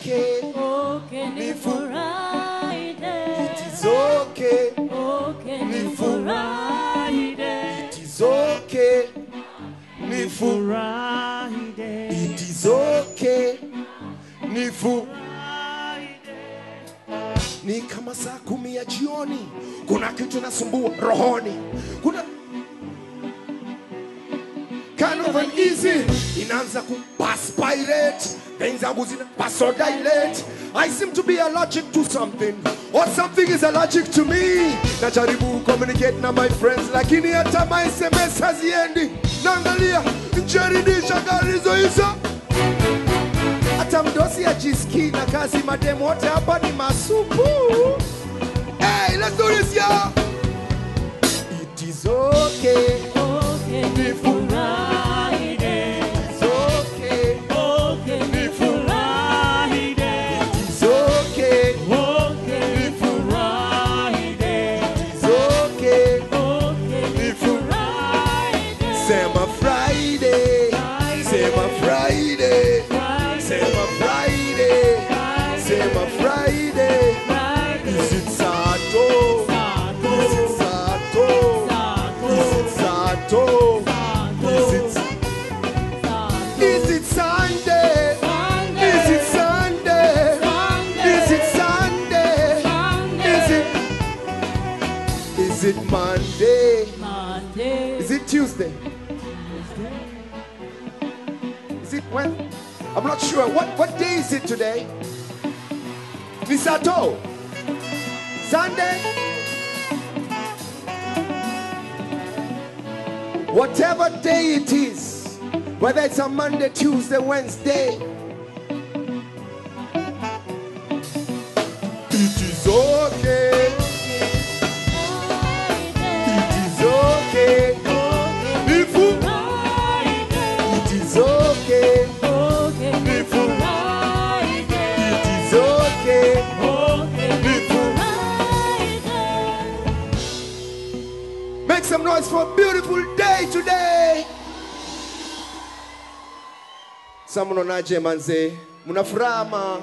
okay. Okay, ni Ni. It is okay. Okay, Ni ni. It is okay. Ni fu- It is okay. Ni fu- ni kama saa kumi ya jioni, kuna kitu nasumbua rohoni, kuna an easy inaanza kuperspirate veins zangu zina vasodilate I seem to be allergic to something or something is allergic to me. Najaribu communicate na my friends lakini hata my SMS haziendi. Naangalia njaridisha garizo hizo hata mdosi ajisikii na kazi mademu wote hapa ni masupu. Hey, let's do this yeah. Is it Monday? Monday. Is it Tuesday? Is it when? I'm not sure. What what day is it today? Misato. Sunday? Whatever day it is, whether it's a Monday, Tuesday, Wednesday, Make some noise for a beautiful day today. Sa mnaonaje manze? Mna furaha ama